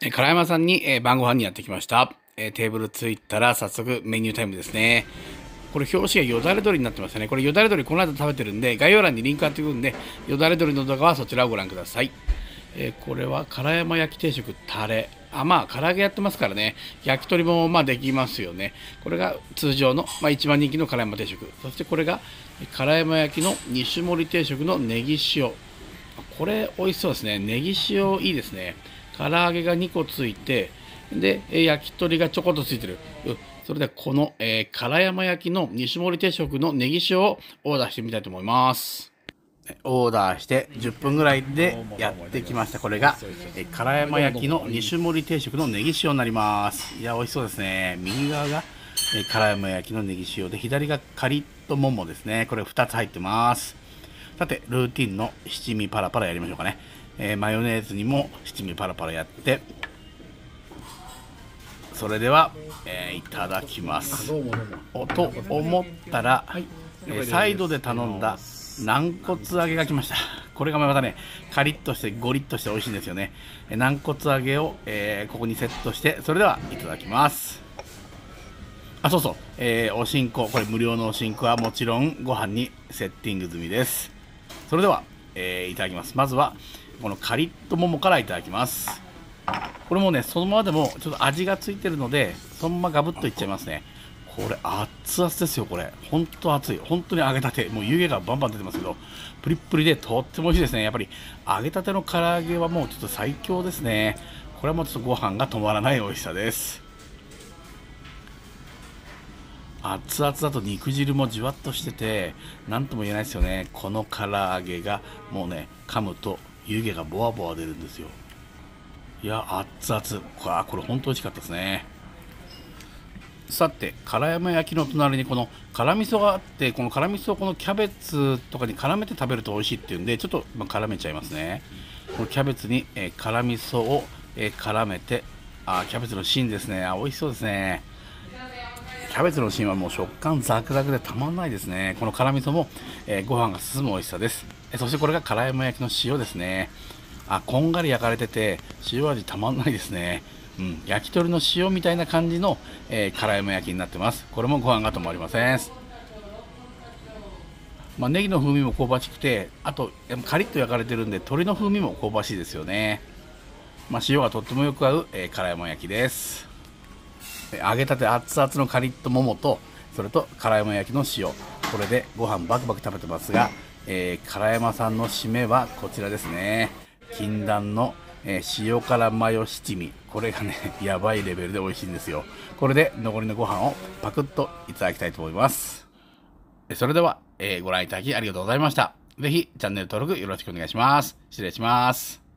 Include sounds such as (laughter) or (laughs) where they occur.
え唐山さんに、え晩ご飯にやってきました、えテーブルついたら早速メニュータイムですね。これ表紙がよだれ鶏になってますね。これよだれ鶏この後食べてるんで概要欄にリンク貼ってくるんでよだれ鶏の動画はそちらをご覧ください、えー、これは唐山焼き定食タレ。あまあ唐揚げやってますからね。焼き鳥もまあできますよね。これが通常の、まあ、一番人気の唐山定食。そしてこれが唐山焼きの2種盛り定食のネギ塩。これ美味しそうですね。ネギ塩いいですね。唐揚げが2個ついてで焼き鳥がちょこっとついてる。それではこの、えー、唐山焼きの2種盛り定食のネギ塩をオーダーしてみたいと思います。オーダーして10分ぐらいでやってきました。これが、えー、唐山焼きの2種盛り定食のネギ塩になります。いや美味しそうですね。右側が、えー、唐山焼きのネギ塩で左がカリッとももですね。これ2つ入ってます。さてルーティンの七味パラパラやりましょうかねえー、マヨネーズにも七味パラパラやってそれでは、えー、いただきます。おと思ったら、えー、サイドで頼んだ軟骨揚げが来ました。これがまたねカリッとしてゴリッとして美味しいんですよね、え軟骨揚げを、えー、ここにセットしてそれではいただきます。あそうそう、えー、おしんここれ無料のおしんこはもちろんご飯にセッティング済みです。それでは、えー、いただきます。まずはこのカリッとももからいただきます。これもねそのままでもちょっと味がついてるのでそのままガブッといっちゃいますね。これ熱々ですよこれ。本当熱い。本当に揚げたて。もう湯気がバンバン出てますけどプリップリでとっても美味しいですね。やっぱり揚げたての唐揚げはもうちょっと最強ですね。これはもうちょっとご飯が止まらない美味しさです。熱々だと肉汁もじわっとしてて何とも言えないですよね。この唐揚げがもうね噛むと湯気がボワボワ出るんですよ。いや熱々。わこれ本当美味しかったですね。さて唐山焼きの隣にこの辛味噌があってこの辛味噌をこのキャベツとかに絡めて食べると美味しいっていうんでちょっとま絡めちゃいますね。このキャベツに、え、辛味噌を、え、絡めてあキャベツの芯ですね。あ美味しそうですね。キャベツの芯はもう食感ザクザクでたまんないですね。この辛味噌も、えー、ご飯が進む美味しさです。そしてこれが辛山焼きの塩ですね。あこんがり焼かれてて塩味たまんないですね。うん、焼き鳥の塩みたいな感じの、えー、辛山焼きになってます。これもご飯が止まりません。まあ、ネギの風味も香ばしくてあとカリッと焼かれてるんで鶏の風味も香ばしいですよね、まあ、塩がとってもよく合う、えー、辛山焼きです。揚げたて熱々のカリッとももとそれと辛山焼きの塩。これでご飯バクバク食べてますが、えー、唐山さんの締めはこちらですね。禁断の、えー、塩辛マヨ七味。これがね (laughs) やばいレベルで美味しいんですよ。これで残りのご飯をパクッといただきたいと思います。それでは、えー、ご覧いただきありがとうございました。ぜひチャンネル登録よろしくお願いします。失礼します。